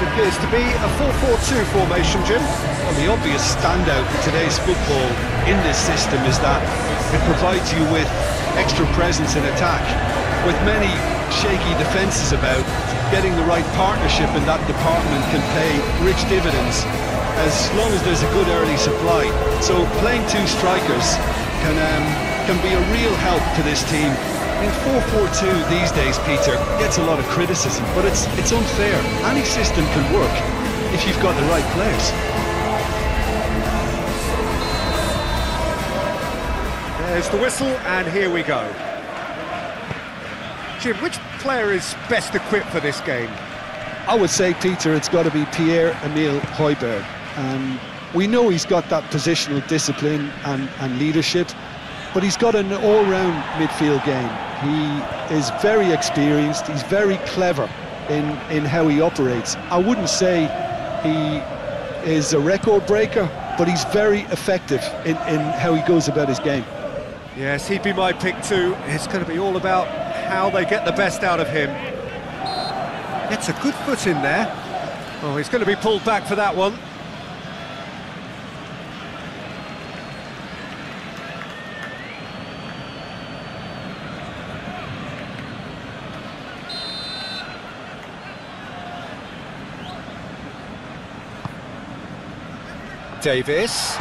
It appears to be a 4-4-2 formation, Jim. Well, the obvious standout for today's football in this system is that it provides you with extra presence in attack. With many shaky defences about, getting the right partnership in that department can pay rich dividends as long as there's a good early supply. So playing two strikers can um, can be a real help to this team. I mean, 4-4-2 these days, Peter, gets a lot of criticism, but it's it's unfair. Any system can work if you've got the right players. There's the whistle, and here we go. Jim, which player is best equipped for this game? I would say, Peter, it's got to be Pierre-Emile Højbjerg. Um, we know he's got that positional discipline and, and leadership, but he's got an all-round midfield game. He is very experienced, he's very clever in, in how he operates. I wouldn't say he is a record breaker, but he's very effective in, in how he goes about his game. Yes, he'd be my pick too. It's going to be all about how they get the best out of him. Gets a good foot in there. Oh, he's going to be pulled back for that one. Davies.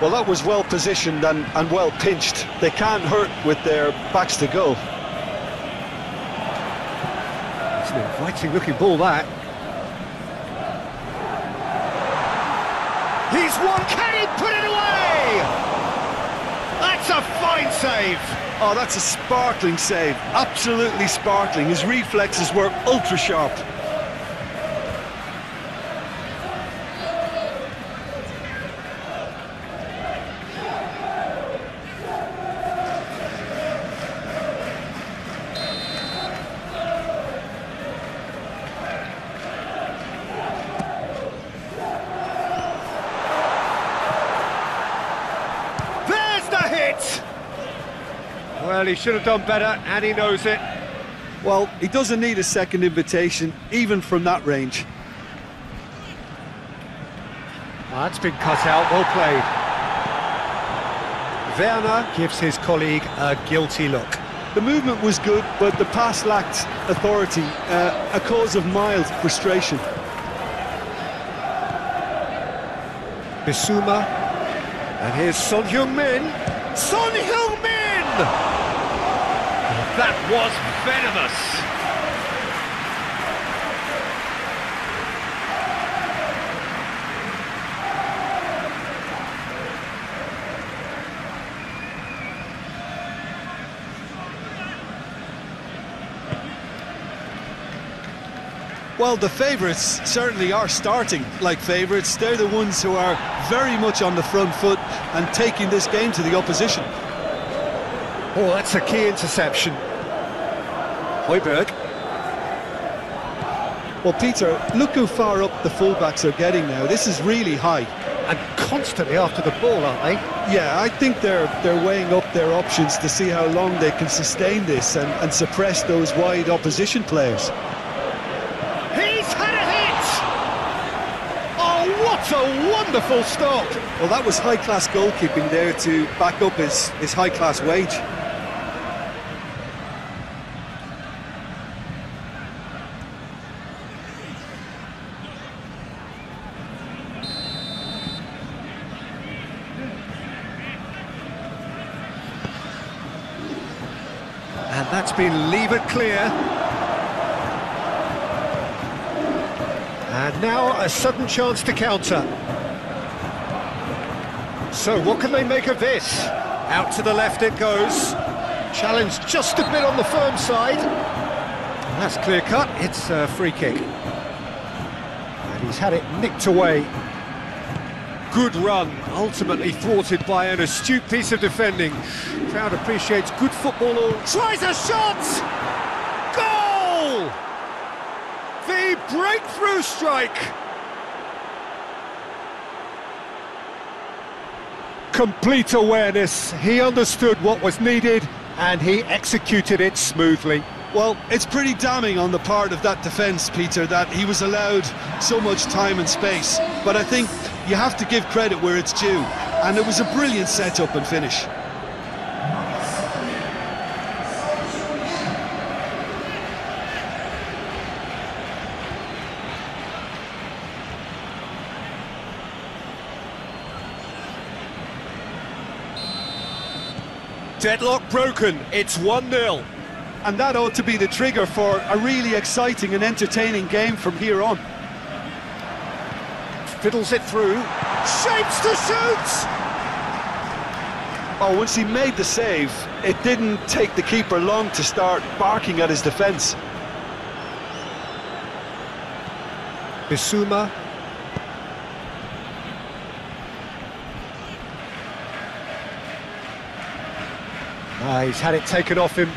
Well, that was well positioned and, and well pinched. They can't hurt with their backs to goal. It's an inviting looking ball, that. He's one, can he put it away? That's a fine save. Oh, that's a sparkling save. Absolutely sparkling. His reflexes were ultra sharp. He should have done better, and he knows it. Well, he doesn't need a second invitation, even from that range. That's been cut out, well played. Werner gives his colleague a guilty look. The movement was good, but the pass lacked authority, uh, a cause of mild frustration. Bissouma. And here's Son Heung-min. Son Heung-min! That was venomous. Well, the favourites certainly are starting like favourites. They're the ones who are very much on the front foot and taking this game to the opposition. Oh, that's a key interception. Højbjerg. Well, Peter, look how far up the fullbacks are getting now. This is really high. And constantly after the ball, aren't they? Yeah, I think they're they're weighing up their options to see how long they can sustain this and, and suppress those wide opposition players. He's had a hit! Oh, what a wonderful stop! Well, that was high-class goalkeeping there to back up his, his high-class wage. That's been levered clear. And now a sudden chance to counter. So what can they make of this? Out to the left it goes. Challenge just a bit on the firm side. That's clear cut, it's a free kick. And he's had it nicked away. Good run, ultimately thwarted by an astute piece of defending. Crowd appreciates good football. All Tries a shot! Goal! The breakthrough strike! Complete awareness. He understood what was needed and he executed it smoothly. Well, it's pretty damning on the part of that defence, Peter, that he was allowed so much time and space. But I think you have to give credit where it's due, and it was a brilliant setup and finish. Deadlock broken, it's 1-0. And that ought to be the trigger for a really exciting and entertaining game from here on. Fiddles it through, shapes to shoot! Oh, once he made the save, it didn't take the keeper long to start barking at his defence. Bissouma. Ah, he's had it taken off him.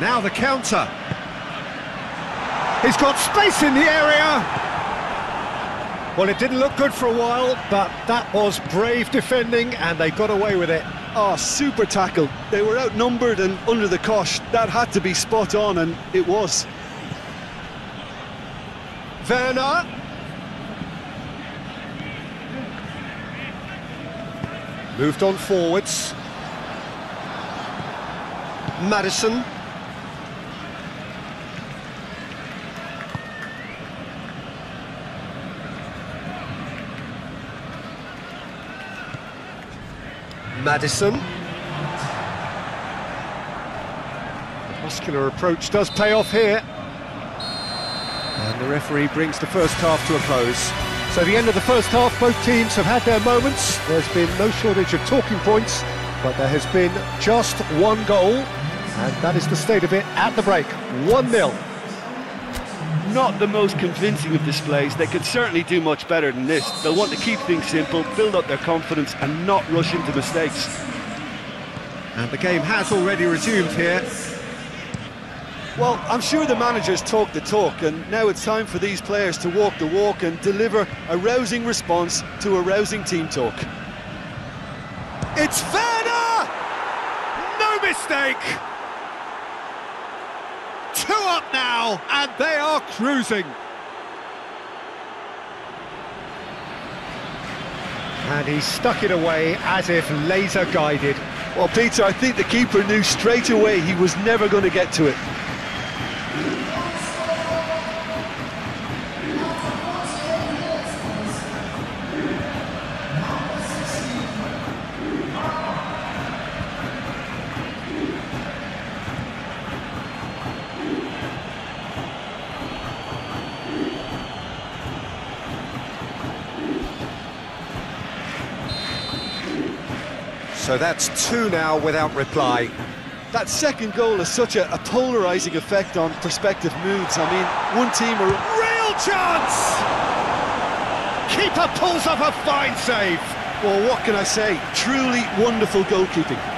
Now the counter. He's got space in the area. Well, it didn't look good for a while, but that was brave defending, and they got away with it. Oh, super tackle. They were outnumbered and under the cosh. That had to be spot on, and it was. Werner. Moved on forwards. Maddison. Maddison. The muscular approach does pay off here. And the referee brings the first half to a close. So the end of the first half, both teams have had their moments. There's been no shortage of talking points, but there has been just one goal, and that is the state of it at the break. 1-0. Not the most convincing of displays. They could certainly do much better than this. They'll want to keep things simple, build up their confidence, and not rush into mistakes. And the game has already resumed here. Well, I'm sure the managers talk the talk, and now it's time for these players to walk the walk and deliver a rousing response to a rousing team talk. It's Werner! No mistake! Two up now, and they are cruising. And he stuck it away as if laser guided. Well, Peter, I think the keeper knew straight away he was never going to get to it. So that's two now without reply. That second goal has such a, a polarising effect on prospective moods. I mean, one team are... Real chance! Keeper pulls off a fine save. Well, what can I say? Truly wonderful goalkeeping.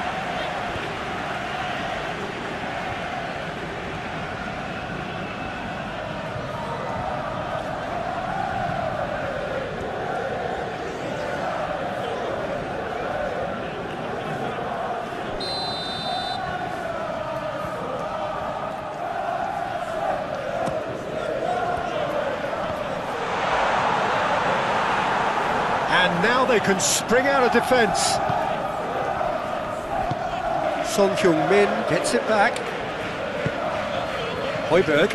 And now they can spring out of defence. Son Heung-min gets it back. Højbjerg.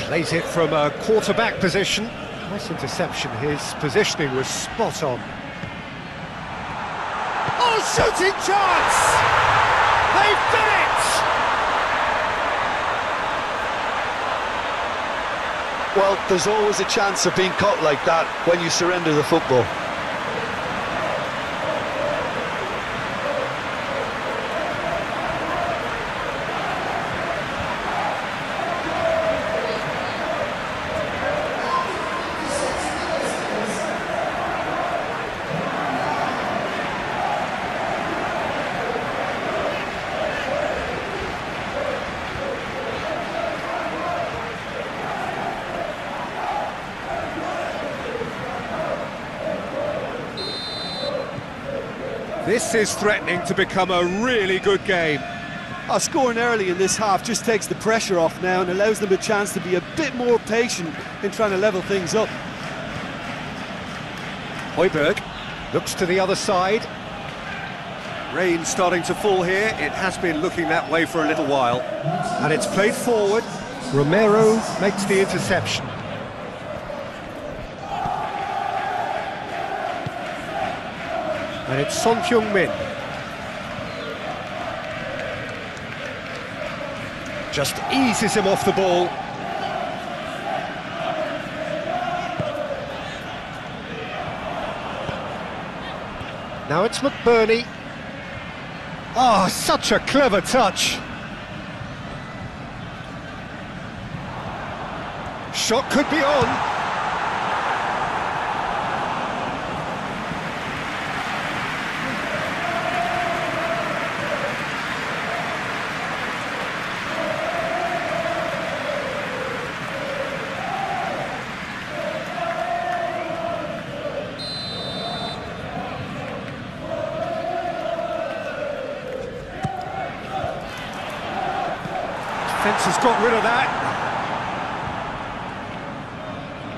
Plays it from a quarterback position. Nice interception, his positioning was spot on. Oh, shooting chance! They've done it! Well, there's always a chance of being caught like that when you surrender the football. This is threatening to become a really good game. Uh, scoring early in this half just takes the pressure off now and allows them a chance to be a bit more patient in trying to level things up. Højbjerg looks to the other side. Rain starting to fall here. It has been looking that way for a little while. And it's played forward. Romero makes the interception. And it's Son Heung-min. Just eases him off the ball. Now it's McBurnie. Oh, such a clever touch. Shot could be on. Defence has got rid of that.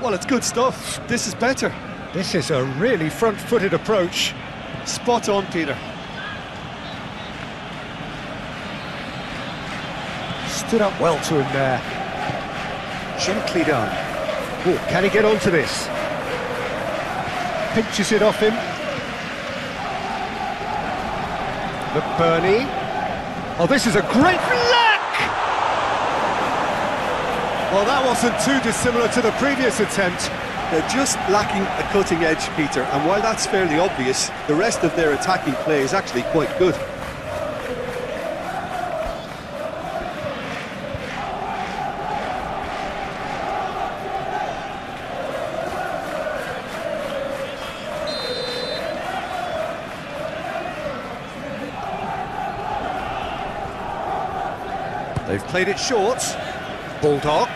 Well, it's good stuff. This is better. This is a really front-footed approach. Spot on, Peter. Stood up well to him there. Gently done. Oh, can he get onto this? Pinches it off him. McBurnie. Oh, this is a great Well, that wasn't too dissimilar to the previous attempt. They're just lacking a cutting edge, Peter, and while that's fairly obvious, the rest of their attacking play is actually quite good. They've played it short. Baldock.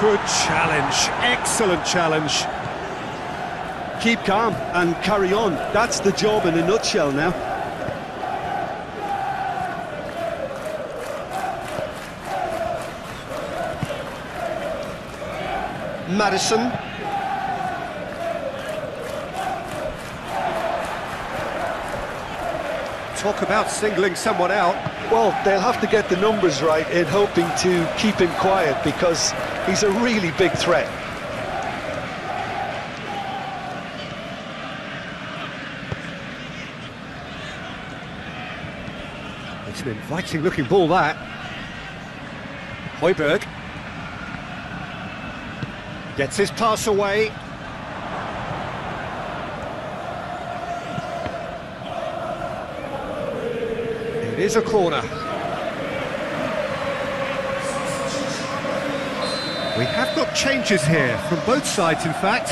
Good challenge, excellent challenge. Keep calm and carry on. That's the job in a nutshell now. Maddison talk about singling someone out. Well, they'll have to get the numbers right in hoping to keep him quiet because he's a really big threat. It's an inviting looking ball that. Højbjerg gets his pass away. It is a corner. We have got changes here, from both sides in fact.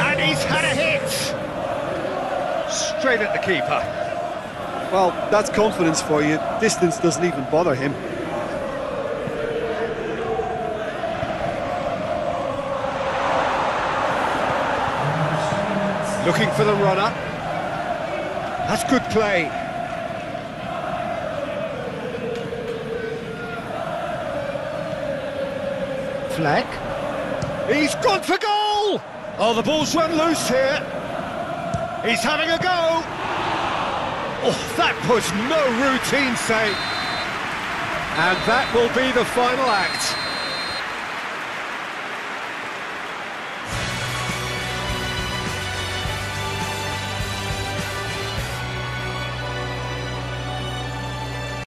And he's had a hit! Straight at the keeper. Well, that's confidence for you. Distance doesn't even bother him. Looking for the runner. That's good play. Fleck. He's gone for goal! Oh, the ball's run loose here. He's having a go. Oh, that was no routine save. And that will be the final act.